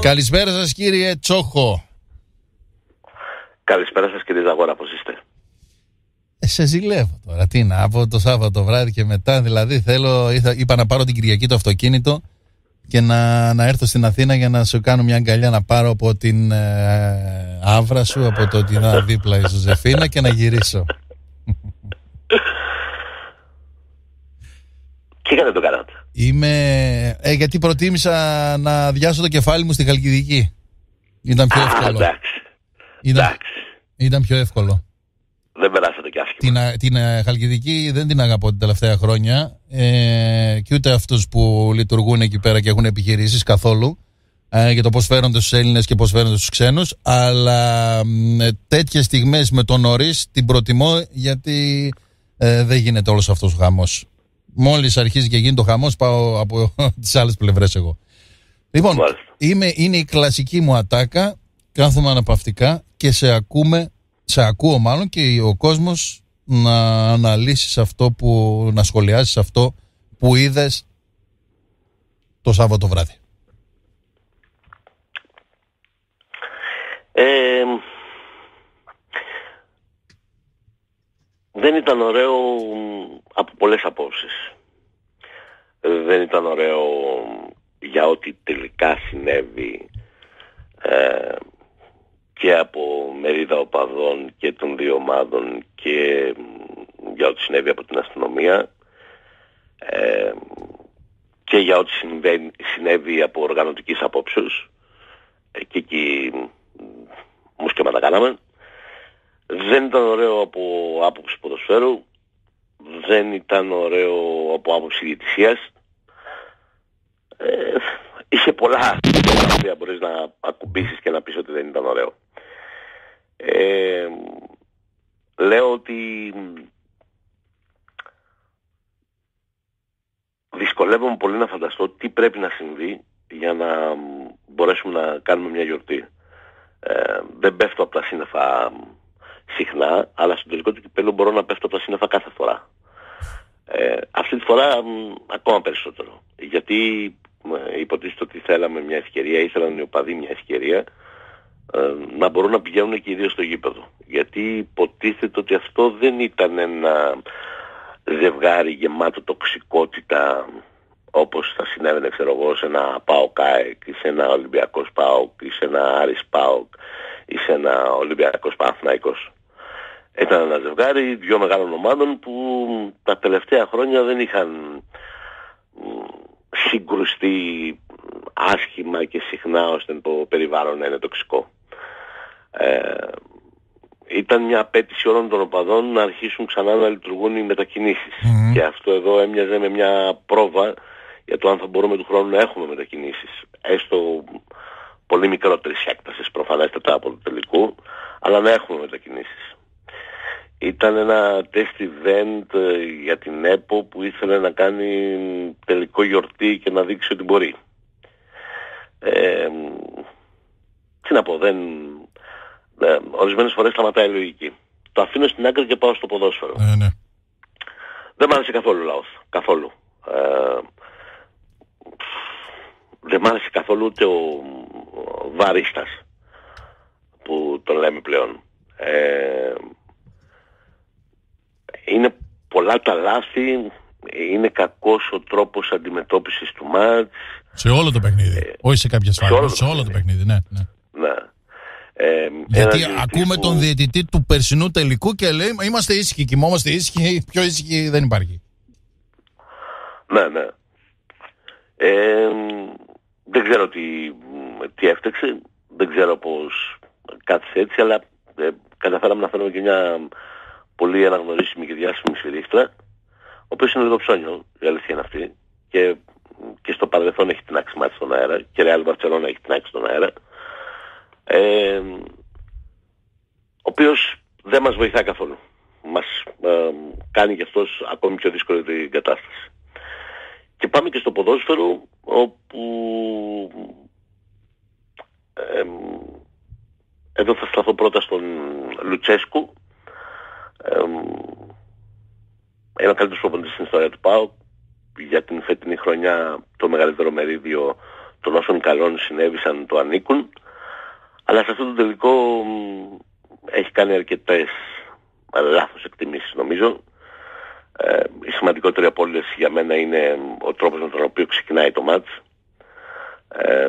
Καλησπέρα σας κύριε Τσόχο. Καλησπέρα σας κύριε Ζαγόρα, πώς είστε; Ε, σε ζηλεύω τώρα. Τι να, από το Σάββατο βράδυ και μετά. Δηλαδή θέλω, είπα να πάρω την Κυριακή το αυτοκίνητο και να, να έρθω στην Αθήνα για να σου κάνω μια αγκαλιά να πάρω από την ε, άβρα σου, από το ότι είναι δίπλα η Ζωζεφίνα και να γυρίσω. Τι κάνετε το κάνατε. Είμαι. Ε, γιατί προτίμησα να διάσω το κεφάλι μου στη Χαλκιδική. Ήταν πιο εύκολο. Α, εντάξει. Ήταν, εντάξει. ήταν πιο εύκολο. Δεν περάσατε κι άσχημα. Την, την ε, Χαλκιδική δεν την αγαπώ την τελευταία χρόνια. Ε, και ούτε αυτούς που λειτουργούν εκεί πέρα και έχουν επιχειρήσεις καθόλου. Ε, για το πώς φέρονται στους Έλληνες και πώς φέρονται στους ξένους. Αλλά ε, τέτοιες στιγμές με τον νωρίς την προτιμώ γιατί ε, δεν γίνεται όλος αυτός ο χαμό. Μόλις αρχίζει και γίνει το χαμός, πάω από τις άλλες πλευρές εγώ. Λοιπόν, είμαι, είναι η κλασική μου ατάκα. Κάθομαι αναπαυτικά και σε ακούμε, σε ακούω μάλλον και ο κόσμος να αναλύσεις αυτό που, να σχολιάσεις αυτό που είδες το Σάββατο βράδυ. Ε, δεν ήταν ωραίο από πολλές απόψεις. Δεν ήταν ωραίο για ό,τι τελικά συνέβη ε, και από μερίδα οπαδών και των δύο ομάδων και για ό,τι συνέβη από την αστυνομία ε, και για ό,τι συνέβη από οργανωτικής απόψεως ε, και εκεί μουσκέματα κάναμε. Δεν ήταν ωραίο από άποψη ποδοσφαίρου, δεν ήταν ωραίο από άποψη διαιτησίας. Ε, είχε πολλά που μπορείς να ακουμπήσεις και να πεις ότι δεν ήταν ωραίο. Ε, λέω ότι δυσκολεύομαι πολύ να φανταστώ τι πρέπει να συμβεί για να μπορέσουμε να κάνουμε μια γιορτή. Ε, δεν πέφτω από τα σύννεφα συχνά, αλλά στο τελικό του κυπέλου μπορώ να πέφτω από τα σύννεφα κάθε φορά. Ε, αυτή τη φορά ακόμα περισσότερο. Γιατί ε, υποτίθεται ότι θέλαμε μια ευκαιρία, ήθελαν οι οπαδοί μια ευκαιρία ε, να μπορούν να πηγαίνουν και οι δύο στο γήπεδο. Γιατί υποτίθεται ότι αυτό δεν ήταν ένα ζευγάρι γεμάτο τοξικότητα όπως θα συνέβαινε ξέρω εγώ σε ένα ΠΑΟΚ ΑΕΚ ή σε ένα Ολυμπιακός ΠΑΟΚ ή σε ένα Άρης ΠΑΟΚ ή σε ένα Ολυμπιακός Παναθηναϊκός. Ήταν ένα ζευγάρι δύο μεγάλων ομάδων που τα τελευταία χρόνια δεν είχαν συγκρουστεί άσχημα και συχνά ώστε το περιβάλλον να είναι τοξικό. Ε, ήταν μια απέτηση όλων των οπαδών να αρχίσουν ξανά να λειτουργούν οι μετακινησεις Και αυτό εδώ έμοιαζε με μια πρόβα για το αν θα μπορούμε του χρόνου να έχουμε μετακινήσεις. Έστω πολύ μικρότερης έκτασης προφανέστατα από το τελικό, αλλά να έχουμε μετακινήσεις. Ήταν ένα test event ε, για την ΕΠΟ που ήθελε να κάνει τελικό γιορτή και να δείξει ότι μπορεί. Ε, τι να πω, δεν, ε, ορισμένες φορές σταματάει η λογική. Το αφήνω στην άκρη και πάω στο ποδόσφαιρο. Ναι, ναι. Δεν μ' άρεσε καθόλου λαός. Καθόλου. Ε, δεν μ' άρεσε καθόλου ούτε ο, ο Βαρίστας που τον λέμε πλέον. Ε, είναι πολλά τα λάθη, είναι κακός ο τρόπος αντιμετώπισης του μάτς. Σε όλο το παιχνίδι, ε, όχι σε κάποιες φάσεις, σε όλο το παιχνίδι, ναι. ναι. ναι. Ε, Γιατί ακούμε τον διαιτητή του περσινού τελικού και λέει είμαστε ήσυχοι, κοιμόμαστε ήσυχοι, πιο ήσυχοι δεν υπάρχει. Ναι, ναι. Ε, δεν ξέρω τι, τι έφταξε, δεν ξέρω πώς κάθισε έτσι, αλλά ε, καταφέραμε να φέρουμε και μια πολύ αναγνωρίσιμη και διάσημη σφυρίχτρα, ο οποίος είναι λίγο ψώνιο, η αλήθεια είναι αυτή, και, και στο παρελθόν έχει την άξει μάτι στον αέρα, και Real Barcelona έχει την άξει στον αέρα, ε, ο οποίος δεν μας βοηθά καθόλου. Μας ε, κάνει και αυτός ακόμη πιο δύσκολη την κατάσταση. Και πάμε και στο ποδόσφαιρο όπου ε, εδώ θα σταθώ πρώτα στον Λουτσέσκου ε, ένα καλύτερος προπονητής στην ιστορία του ΠΑΟ για την φετινή χρονιά το μεγαλύτερο μερίδιο των όσων καλών συνέβησαν το ανήκουν αλλά σε αυτό το τελικό έχει κάνει αρκετές λάθος εκτιμήσεις νομίζω. Ε, η σημαντικότερη από όλες για μένα είναι ο τρόπος με τον οποίο ξεκινάει το μάτς. Ε,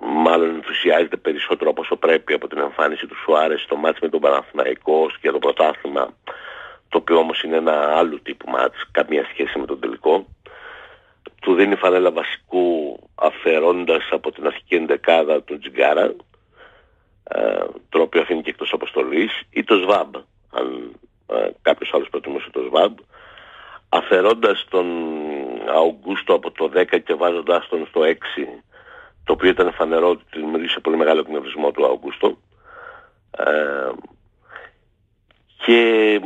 μάλλον ενθουσιάζεται περισσότερο από όσο πρέπει από την εμφάνιση του Σουάρες στο μάτς με τον Παναθηναϊκό και το πρωτάθλημα το οποίο όμως είναι ένα άλλο τύπου μάτς, καμία σχέση με τον τελικό. Του δίνει φανέλα βασικού αφαιρώντας από την αρχική ενδεκάδα του Τζιγκάρα, ε, τον οποίο αφήνει και εκτός αποστολής, ή το ΣΒΑΜ, αν ε, κάποιος άλλος προτιμούσε το ΣΒΑΜ, αφαιρώντας τον Αουγκούστο από το 10 και βάζοντάς τον στο 6, το οποίο ήταν φανερό ότι δημιουργήσε πολύ μεγάλο εκνευρισμό του Αουγκούστο. Ε, και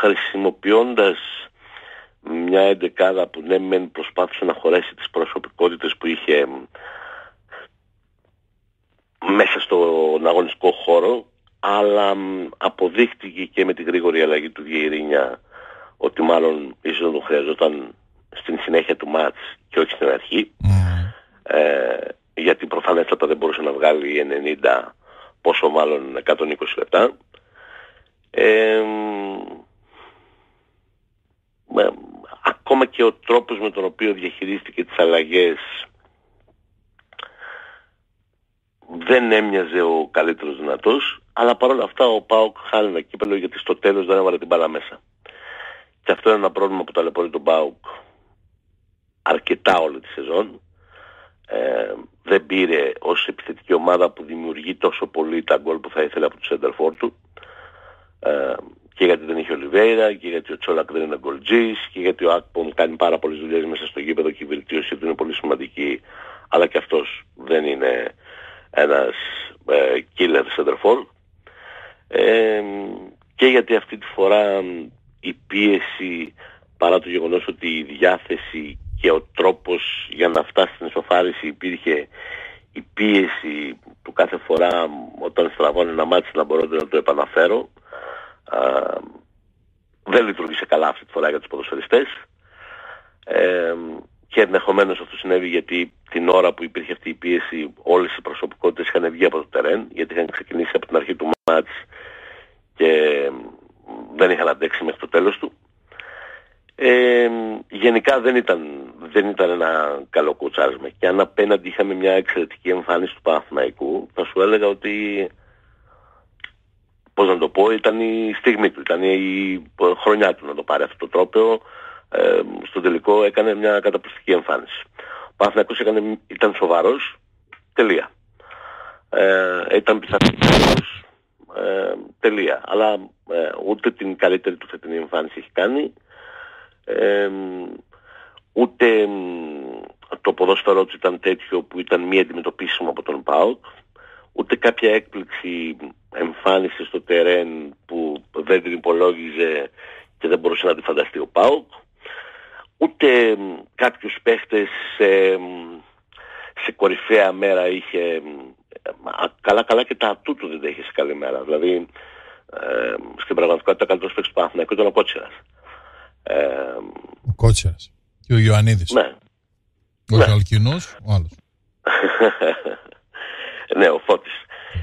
χρησιμοποιώντας μια εντεκάδα που ναι μεν προσπάθησε να χωρέσει τις προσωπικότητες που είχε μέσα στον αγωνιστικό χώρο αλλά αποδείχτηκε και με τη γρήγορη αλλαγή του Βιερίνια ότι μάλλον ίσως να τον χρειαζόταν στην συνέχεια του μάτς και όχι στην αρχή mm. ε, γιατί προφανέστατα δεν μπορούσε να βγάλει 90 πόσο μάλλον 120 λεπτά ε, ακόμα και ο τρόπος με τον οποίο διαχειρίστηκε τις αλλαγές δεν έμοιαζε ο καλύτερος δυνατός, αλλά παρόλα αυτά ο Πάοκ χάνει ένα κύπελο γιατί στο τέλος δεν έβαλε την μπάλα μέσα. Και αυτό είναι ένα πρόβλημα που ταλαιπωρεί τον Πάοκ αρκετά όλη τη σεζόν. Ε, δεν πήρε ως επιθετική ομάδα που δημιουργεί τόσο πολύ τα γκολ που θα ήθελε από του Σέντερφορ του. Ε, και γιατί δεν είχε ο Λιβέιρα και γιατί ο Τσόλακ δεν είναι γκολτζής και γιατί ο Ακπομ κάνει πάρα πολλές δουλειές μέσα στο γήπεδο και η βελτίωσή του είναι πολύ σημαντική αλλά και αυτός δεν είναι ένας ε, killer center ε, και γιατί αυτή τη φορά η πίεση παρά το γεγονός ότι η διάθεση και ο τρόπος για να φτάσει στην εσωφάριση υπήρχε η πίεση του κάθε φορά όταν στραβώνει ένα μάτι να μπορώ να το επαναφέρω δεν λειτουργήσε καλά αυτή τη φορά για τους ποδοσφαιριστές ε, και ενδεχομένως αυτό συνέβη γιατί την ώρα που υπήρχε αυτή η πίεση όλες οι προσωπικότητες είχαν βγει από το τερέν γιατί είχαν ξεκινήσει από την αρχή του μάτς και δεν είχαν αντέξει μέχρι το τέλος του. Ε, γενικά δεν ήταν, δεν ήταν ένα καλό κουτσάρισμα και αν απέναντι είχαμε μια εξαιρετική εμφάνιση του Παναθηναϊκού θα σου έλεγα ότι πώς να το πω, ήταν η στιγμή του, ήταν η χρονιά του να το πάρει αυτό το τρόπο. Ε, στο τελικό έκανε μια καταπληκτική εμφάνιση. Ο Παναθηναϊκός έκανε, ήταν σοβαρός, τελεία. Ε, ήταν πιθανός, ε, τελεία. Αλλά ε, ούτε την καλύτερη του φετινή εμφάνιση έχει κάνει, ε, ούτε το ποδόσφαιρό του ήταν τέτοιο που ήταν μη αντιμετωπίσιμο από τον ΠΑΟΚ ούτε κάποια έκπληξη εμφάνιση στο τερέν που δεν την υπολόγιζε και δεν μπορούσε να τη φανταστεί ο ΠΑΟΚ, ούτε κάποιους παίχτες σε, σε κορυφαία μέρα είχε καλά καλά και τα ατού του δεν τα είχε σε καλή μέρα. Δηλαδή ε, στην πραγματικότητα ο καλύτερος παίκτης του Παναθηναϊκού ήταν ο Κότσερας. Ε, ο Κότσερας και ο Ιωαννίδης. Ναι. Όχι ναι. ο Αλκινός, ο άλλος. Ναι, ο Φώτης.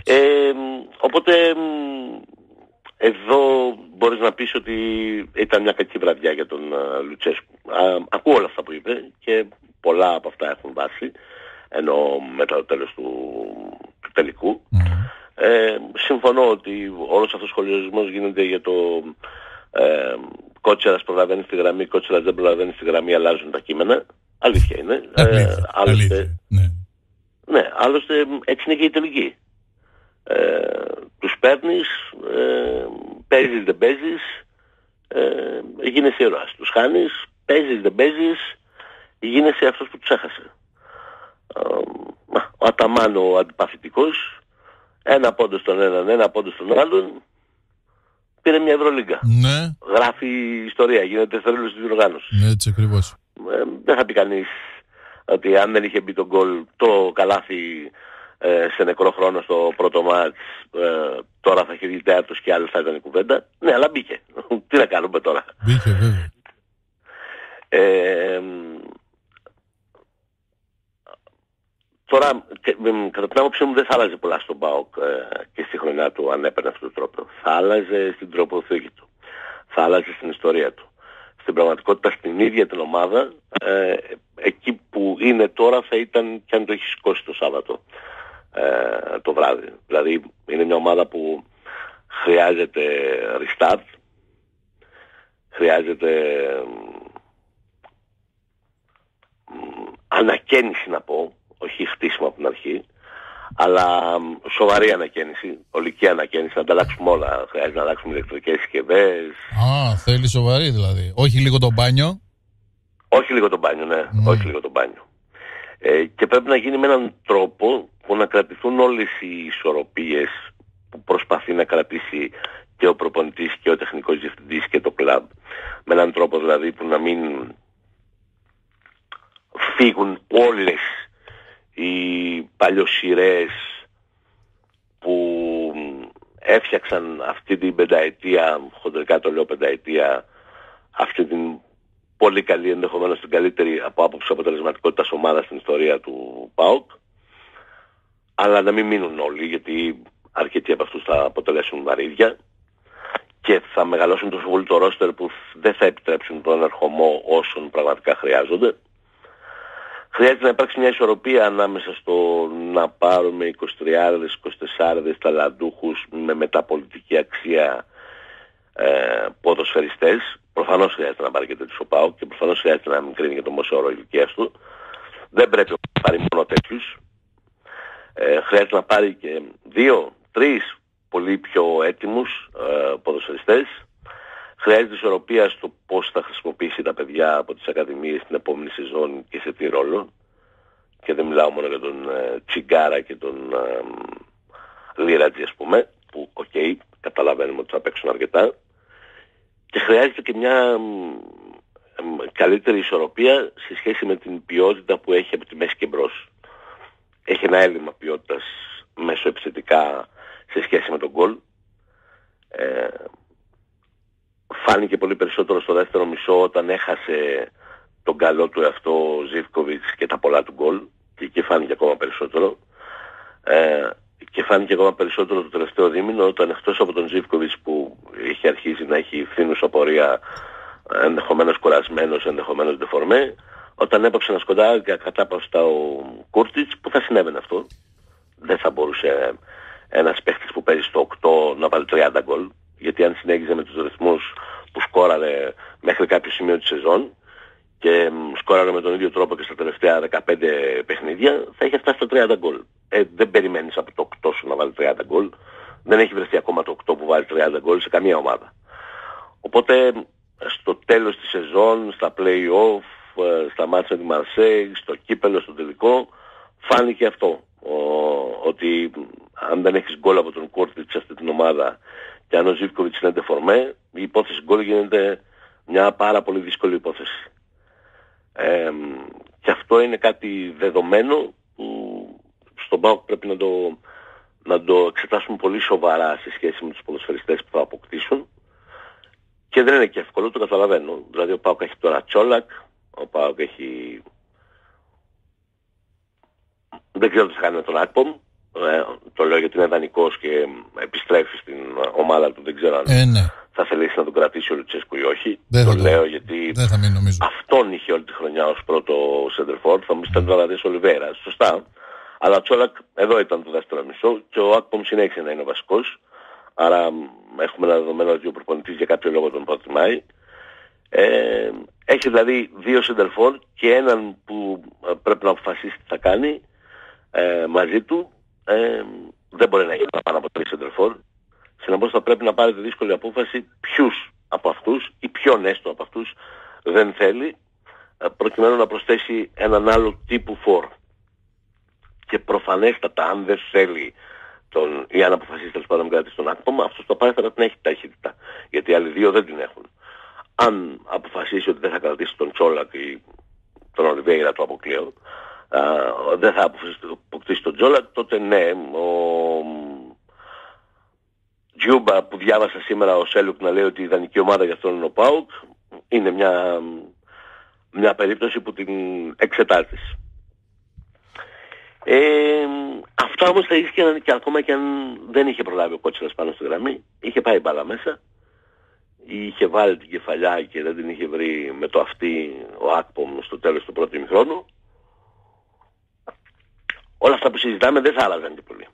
Ε, οπότε εδώ μπορείς να πεις ότι ήταν μια κακή βραδιά για τον uh, Λουτσέσκου. ακούω όλα αυτά που είπε και πολλά από αυτά έχουν βάσει ενώ μετά το τέλος του, του τελικου Ε, συμφωνώ ότι όλος αυτός ο σχολιασμός γίνεται για το ε, κότσερας προλαβαίνει στη γραμμή, κότσερας δεν προλαβαίνει στη γραμμή, αλλάζουν τα κείμενα. Αλήθεια είναι. ε, αλήθεια, ναι. Ναι, άλλωστε έτσι είναι και η τελική. Ε, τους παίρνεις, ε, παίζεις δεν παίζεις, ε, γίνεσαι ήρωας. Τους χάνεις, παίζεις δεν παίζεις, γίνεσαι αυτός που τους έχασε. Ε, ο Αταμάν ο αντιπαθητικός, ένα πόντο στον έναν, ένα πόντο στον άλλον, πήρε μια Ευρωλίγκα. Ναι. Γράφει ιστορία, γίνεται θρύλος της διοργάνωσης. Ναι, έτσι ακριβώς. Ε, δεν θα πει κανείς ότι αν δεν είχε μπει τον γκολ το καλάθι ε, σε νεκρό χρόνο στο πρώτο μάτς ε, τώρα θα είχε βγει τέταρτος και άλλος θα ήταν η κουβέντα. Ναι, αλλά μπήκε. Τι να κάνουμε τώρα. Μπήκε βέβαια. Ε, τώρα, κατά την άποψή μου δεν θα άλλαζε πολλά στον ΠΑΟΚ ε, και στη χρονιά του αν έπαιρνε αυτόν τον τρόπο. Θα άλλαζε στην τροποθήκη του. Θα άλλαζε στην ιστορία του. Στην πραγματικότητα στην ίδια την ομάδα, ε, εκεί που είναι τώρα θα ήταν και αν το έχει σηκώσει το Σάββατο ε, το βράδυ. Δηλαδή είναι μια ομάδα που χρειάζεται restart, χρειάζεται ανακαίνιση να πω, όχι χτίσιμο από την αρχή, αλλά σοβαρή ανακαίνιση, ολική ανακαίνιση, να ανταλλάξουμε όλα. Χρειάζεται να αλλάξουμε ηλεκτρικές συσκευές. Α, θέλει σοβαρή δηλαδή. Όχι λίγο το μπάνιο; Όχι λίγο το μπάνιο, ναι. ναι. Όχι λίγο το μπάνιο. Ε, και πρέπει να γίνει με έναν τρόπο που να κρατηθούν όλες οι ισορροπίες που προσπαθεί να κρατήσει και ο προπονητής και ο τεχνικός διευθυντής και το κλαμπ. Με έναν τρόπο δηλαδή που να μην φύγουν όλες οι παλιοσυρές που έφτιαξαν αυτή την πενταετία, χοντρικά το λέω πενταετία, αυτή την πολύ καλή, ενδεχομένως την καλύτερη από άποψη αποτελεσματικότητας ομάδα στην ιστορία του ΠΑΟΚ, αλλά να μην μείνουν όλοι, γιατί αρκετοί από αυτούς θα αποτελέσουν βαρύδια και θα μεγαλώσουν τόσο πολύ το ρόστερ που δεν θα επιτρέψουν τον ερχομό όσων πραγματικά χρειάζονται. Χρειάζεται να υπάρξει μια ισορροπία ανάμεσα στο να πάρουμε 23-24 ταλαντούχους με μεταπολιτική αξία ε, ποδοσφαιριστές. Προφανώς χρειάζεται να πάρει και τέτοιους ο ΠΑΟ και προφανώς χρειάζεται να μην κρίνει και το μέσο όρο ηλικίας του. Δεν πρέπει να πάρει μόνο τέτοιους. Ε, χρειάζεται να πάρει και δύο, τρεις πολύ πιο έτοιμους ε, ποδοσφαιριστές Χρειάζεται ισορροπία στο πώς θα χρησιμοποιήσει τα παιδιά από τις ακαδημίες την επόμενη σεζόν και σε τι ρόλο. Και δεν μιλάω μόνο για τον ε, Τσιγκάρα και τον ε, Λίρατζι ας πούμε, που OK, okay, καταλαβαίνουμε ότι θα παίξουν αρκετά. Και χρειάζεται και μια καλύτερη ισορροπία σε σχέση με την ποιότητα που έχει από τη μέση και μπρος. Έχει ένα έλλειμμα ποιότητας μεσοεπιθετικά σε σχέση με τον γκολ. Ε, φάνηκε πολύ περισσότερο στο δεύτερο μισό όταν έχασε τον καλό του εαυτό Ζιβκοβιτς και τα πολλά του γκολ και εκεί φάνηκε ακόμα περισσότερο. Ε, και φάνηκε ακόμα περισσότερο το τελευταίο δίμηνο όταν εκτός από τον Ζιβκοβιτς που είχε αρχίσει να έχει φθήνουσα πορεία ενδεχομένως κουρασμένος, ενδεχομένως δεφορμέ, όταν έπαψε να σκοντάρει και κατάπαυστα ο Κούρτιτς που θα συνέβαινε αυτό. Δεν θα μπορούσε ένας παίχτης που παίζει στο 8 να βάλει 30 γκολ γιατί αν συνέχιζε με τους ρυθμούς που σκόραρε μέχρι κάποιο σημείο της σεζόν και σκόραρε με τον ίδιο τρόπο και στα τελευταία 15 παιχνίδια, θα είχε φτάσει στο 30 γκολ. Ε, δεν περιμένεις από το 8 σου να βάλει 30 γκολ. Δεν έχει βρεθεί ακόμα το 8 που βάλει 30 γκολ σε καμία ομάδα. Οπότε στο τέλος της σεζόν, στα play-off, ε, στα μάτια του Μαρσέη, στο κύπελο, στο τελικό, φάνηκε αυτό. Ο, ότι αν δεν έχεις γκολ από τον Κόρτιτ σε αυτή την ομάδα και αν ο Ζίβκοβιτς είναι ντεφορμέ, η υπόθεση γκολ γίνεται μια πάρα πολύ δύσκολη υπόθεση. Ε, και αυτό είναι κάτι δεδομένο που στον ΠΑΟΚ πρέπει να το, να το εξετάσουμε πολύ σοβαρά σε σχέση με τους ποδοσφαιριστές που θα αποκτήσουν. Και δεν είναι και εύκολο, το καταλαβαίνω. Δηλαδή ο ΠΑΟΚ έχει τώρα Τσόλακ, ο ΠΑΟΚ έχει... Δεν ξέρω τι θα κάνει με τον Άκπομ, ε, το λέω γιατί είναι δανεικός και επιστρέφει στην ομάδα του, δεν ξέρω αν ε, ναι. θα θελήσει να τον κρατήσει ο Λουτσέσκου ή όχι. Δεν το θα λέω γιατί δεν θα μείνει, αυτόν είχε όλη τη χρονιά ως πρώτο Σέντερφορντ, θα μου πει ήταν δηλαδή Ολιβέρα, σωστά. Αλλά ο Τσόλακ εδώ ήταν το δεύτερο μισό και ο Άκπομ συνέχισε να είναι ο βασικός. Άρα έχουμε ένα δεδομένο ότι ο προπονητής για κάποιο λόγο τον προτιμάει. Ε, έχει δηλαδή δύο Σέντερφορντ και έναν που ε, πρέπει να αποφασίσει τι θα κάνει ε, μαζί του ε, δεν μπορεί να έχει πάνω από τρεις σεντερφόρ. Συνεπώς θα πρέπει να πάρει τη δύσκολη απόφαση ποιους από αυτούς ή ποιον έστω από αυτούς δεν θέλει ε, προκειμένου να προσθέσει έναν άλλο τύπου φόρ. Και προφανέστατα αν δεν θέλει τον, ή αν αποφασίσει τέλος πάντων κάτι στον άτομο, αυτός το πάρει θα πρέπει να έχει ταχύτητα. Γιατί οι άλλοι δύο δεν την έχουν. Αν αποφασίσει ότι δεν θα κρατήσει τον Τσόλακ ή τον Ολιβέηρα το αποκλείω, δεν θα αποκτήσει τον Τζόλα, τότε ναι, ο Τζιούμπα που διάβασα σήμερα ο Σέλουκ να λέει ότι η ιδανική ομάδα για αυτόν είναι ο Πάουκ, είναι μια, μια περίπτωση που την εξετάζεις. Ε, αυτά όμως θα ίσχυαν και ακόμα και αν δεν είχε προλάβει ο Κότσιρας πάνω στη γραμμή. Είχε πάει μπάλα μέσα. Είχε βάλει την κεφαλιά και δεν την είχε βρει με το αυτή ο Άκπομ στο τέλος του πρώτου ημιχρόνου. Όλα αυτά που συζητάμε δεν θα άλλαζαν και πολύ.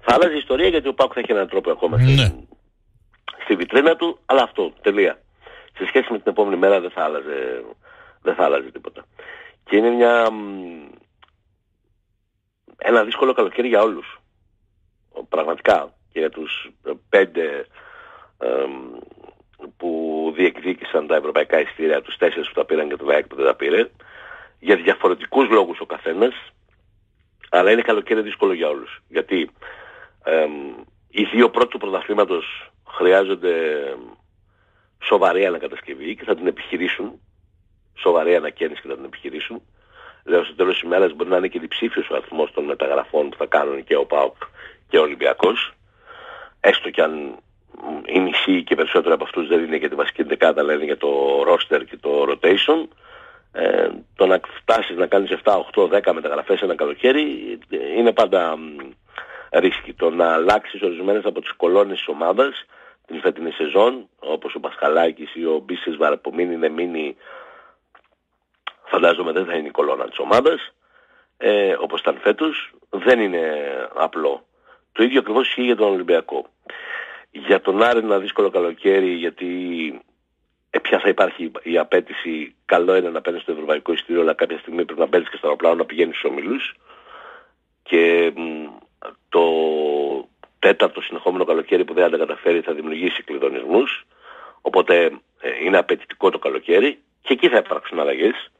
Θα άλλαζε η ιστορία γιατί ο Πάκου θα έχει έναν τρόπο ακόμα ναι. στη βιτρίνα του, αλλά αυτό, τελεία. Σε σχέση με την επόμενη μέρα δεν θα άλλαζε, δεν θα άλλαζε τίποτα. Και είναι μια, ένα δύσκολο καλοκαίρι για όλους. Πραγματικά. Και για τους πέντε που διεκδίκησαν τα ευρωπαϊκά ειστήρια, τους τέσσερις που τα πήραν και το 10 που δεν τα πήρε. Για διαφορετικούς λόγους ο καθένας. Αλλά είναι καλοκαίρι δύσκολο για όλους. Γιατί οι δύο πρώτου πρωταθλήματος χρειάζονται σοβαρή ανακατασκευή και θα την επιχειρήσουν. Σοβαρή ανακαίνιση και θα την επιχειρήσουν. Λέω στο τέλος της ημέρας μπορεί να είναι και διψήφιος ο αριθμός των μεταγραφών που θα κάνουν και ο ΠΑΟΚ και ο Ολυμπιακός. Έστω και αν οι μισοί και περισσότεροι από αυτούς δεν είναι για τη βασική δεκάδα, αλλά είναι για το roster και το rotation. Ε, το να φτάσεις να κάνεις 7, 8, 10 μεταγραφές ένα καλοκαίρι είναι πάντα ρίσκι. Το να αλλάξεις ορισμένες από τις κολόνες της ομάδας την φετινή σεζόν, όπως ο Πασχαλάκης ή ο Μπίσης Βαραπομίνη είναι μείνει φαντάζομαι δεν θα είναι η κολόνα της ομάδας, ε, όπως ήταν φέτος, δεν είναι απλό. Το ίδιο ακριβώς ισχύει για τον Ολυμπιακό. Για τον Άρη ένα δύσκολο καλοκαίρι γιατί ε, πια θα υπάρχει η απέτηση καλό είναι να παίρνεις στο ευρωπαϊκό ειστήριο αλλά κάποια στιγμή πρέπει να μπαίνεις και στο αεροπλάνο να πηγαίνεις στους ομιλούς. Και το τέταρτο συνεχόμενο καλοκαίρι που δεν θα καταφέρει θα δημιουργήσει κλειδονισμούς. Οπότε ε, είναι απαιτητικό το καλοκαίρι. Και εκεί θα υπάρξουν αλλαγές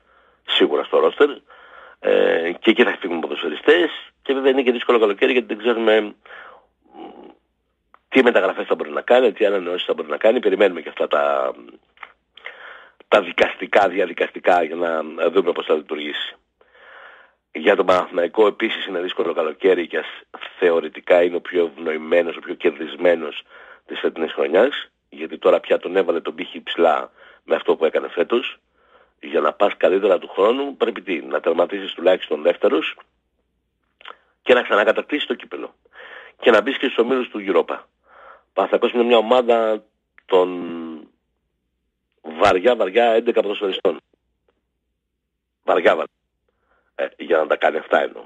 σίγουρα στο ρόστερ. Ε, και εκεί θα φύγουν ποδοσφαιριστές. Και βέβαια είναι και δύσκολο καλοκαίρι γιατί δεν ξέρουμε τι μεταγραφές θα μπορεί να κάνει, τι ανανεώσεις θα μπορεί να κάνει. Περιμένουμε και αυτά τα, τα δικαστικά, διαδικαστικά για να δούμε πώς θα λειτουργήσει. Για τον Παναθηναϊκό επίσης είναι δύσκολο καλοκαίρι και θεωρητικά είναι ο πιο ευνοημένος, ο πιο κερδισμένος της φετινής χρονιάς γιατί τώρα πια τον έβαλε τον πύχη ψηλά με αυτό που έκανε φέτος για να πας καλύτερα του χρόνου πρέπει τι, να τερματίσεις τουλάχιστον δεύτερος και να ξανακατακτήσεις το κύπελο και να μπεις και στους ομίλους του Europa. Παναθηναϊκός είναι μια ομάδα των βαριά βαριά 11 ποδοσφαιριστών. Βαριά βαριά. Ε, για να τα κάνει αυτά εννοώ.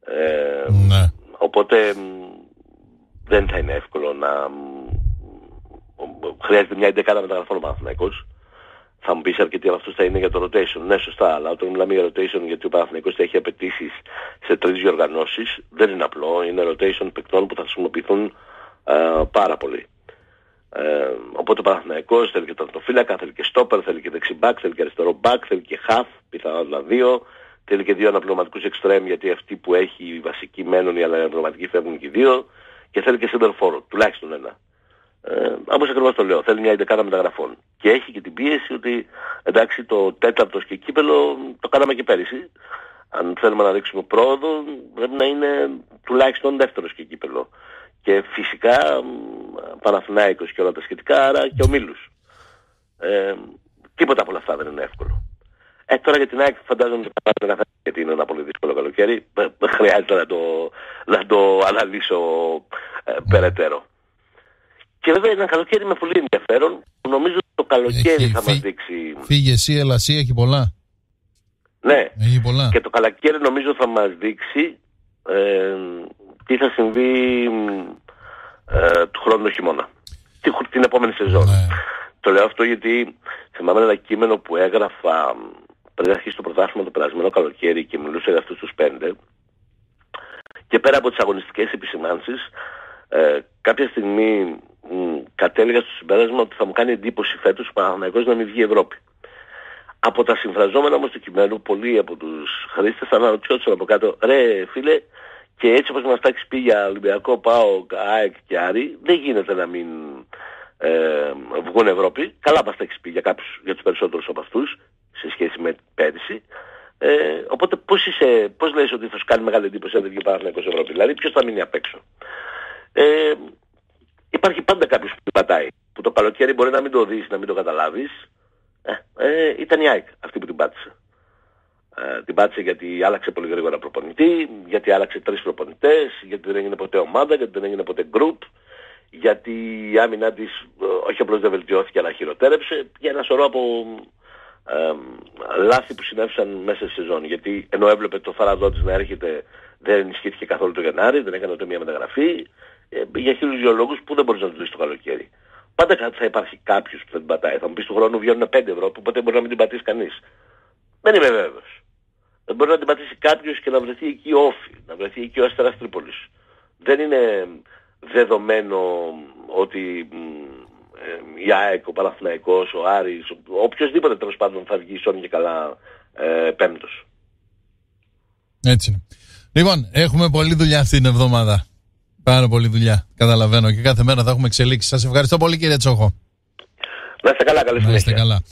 Ε, ναι. Οπότε δεν θα είναι εύκολο να... Χρειάζεται μια 11 μεταγραφών ο Παναθηναϊκός θα μου πεις αρκετοί από αυτούς θα είναι για το rotation. Ναι, σωστά, αλλά όταν μιλάμε για rotation γιατί ο Παναθηναϊκός θα έχει απαιτήσεις σε τρεις διοργανώσεις, δεν είναι απλό. Είναι rotation παικτών που θα χρησιμοποιηθούν ε, πάρα πολύ. Ε, οπότε ο Παναθηναϊκός θέλει και ταυτοφύλακα, θέλει και στόπερ, θέλει και δεξιμπάκ, θέλει και αριστερό μπακ, θέλει και half, πιθανότατα δύο. Θέλει και δύο αναπληρωματικούς extreme γιατί αυτοί που έχει οι βασικοί μένουν, οι αναπληρωματικοί φεύγουν και οι δύο. Και θέλει και center forward, τουλάχιστον ένα. Ε, όπως ακριβώς το λέω, θέλει μια εντεκάδα μεταγραφών. Και έχει και την πίεση ότι εντάξει το τέταρτο και κύπελο το κάναμε και πέρυσι. Αν θέλουμε να δείξουμε πρόοδο πρέπει να είναι τουλάχιστον δεύτερος και κύπελο. Και φυσικά Παναθηνάικος και όλα τα σχετικά, άρα και ο Μίλους. Ε, τίποτα από όλα αυτά δεν είναι εύκολο. Ε, τώρα για την ΑΕΚ φαντάζομαι ότι γιατί είναι ένα πολύ δύσκολο καλοκαίρι. Ε, χρειάζεται να το, να το αναλύσω ε, περαιτέρω. Και βέβαια είναι ένα καλοκαίρι με πολύ ενδιαφέρον. Νομίζω ότι το καλοκαίρι θα φύ... μας δείξει... Φύγε εσύ, Ελασία, έχει πολλά. Ναι. Έχει πολλά. Και το καλοκαίρι νομίζω θα μας δείξει ε, τι θα συμβεί ε, του χρόνου το χειμώνα. Την επόμενη σεζόν. Ναι. Το λέω αυτό γιατί θυμάμαι ένα κείμενο που έγραφα πριν αρχίσει το πρωτάθλημα το περασμένο καλοκαίρι και μιλούσα για αυτούς τους πέντε και πέρα από τις αγωνιστικές επισημάνσεις ε, κάποια στιγμή κατέληγα στο συμπέρασμα ότι θα μου κάνει εντύπωση φέτος ο Παναθηναϊκός να μην βγει η Ευρώπη. Από τα συμφραζόμενα όμως του κειμένου, πολλοί από τους χρήστες αναρωτιόντουσαν από κάτω, ρε φίλε, και έτσι όπως μας τα έχεις πει για Ολυμπιακό, ΠΑΟ, ΑΕΚ και Άρη, δεν γίνεται να μην ε, βγουν Ευρώπη. Καλά μας τα έχεις πει για κάποιους, για τους περισσότερους από αυτούς, σε σχέση με πέρυσι. Ε, οπότε πώς, είσαι, πώς λες ότι θα σου κάνει μεγάλη εντύπωση αν δεν βγει Παναθηναϊκός Ευρώπη, δηλαδή ποιος θα μείνει απ' έξω; Ε, υπάρχει πάντα κάποιος που πατάει. Που το καλοκαίρι μπορεί να μην το δεις, να μην το καταλάβεις. Ε, ε, ήταν η ΑΕΚ αυτή που την πάτησε. Ε, την πάτησε γιατί άλλαξε πολύ γρήγορα προπονητή, γιατί άλλαξε τρεις προπονητές, γιατί δεν έγινε ποτέ ομάδα, γιατί δεν έγινε ποτέ group, γιατί η άμυνα της ε, όχι απλώς δεν βελτιώθηκε αλλά χειροτέρεψε, για ένα σωρό από ε, λάθη που συνέβησαν μέσα στη σεζόν. Γιατί ενώ έβλεπε το φαραδό της να έρχεται δεν ενισχύθηκε καθόλου το Γενάρη, δεν έκανε ούτε μια μεταγραφή, ε, για χίλιους δύο λόγους που δεν μπορείς να τους δεις το καλοκαίρι. Πάντα θα υπάρχει κάποιος που θα την πατάει. Θα μου πεις του χρόνου βγαίνουν 5 ευρώ που ποτέ μπορεί να μην την πατήσει κανείς. Δεν είμαι βέβαιος. Δεν μπορεί να την πατήσει κάποιος και να βρεθεί εκεί όφη, να βρεθεί εκεί ο Αστέρας Τρίπολης. Δεν είναι δεδομένο ότι ε, η ΑΕΚ, ο Παναθηναϊκός, ο Άρης, ο, οποιοδήποτε τέλος πάντων θα βγει σώνει και καλά ε, πέμπτος. Έτσι είναι. Λοιπόν, έχουμε πολλή δουλειά αυτή την εβδομάδα. Πάρα πολλή δουλειά. Καταλαβαίνω. Και κάθε μέρα θα έχουμε εξελίξεις. Σας ευχαριστώ πολύ, κύριε Τσόχο. Να είστε καλά, καλή συνέχεια. Να είστε καλά.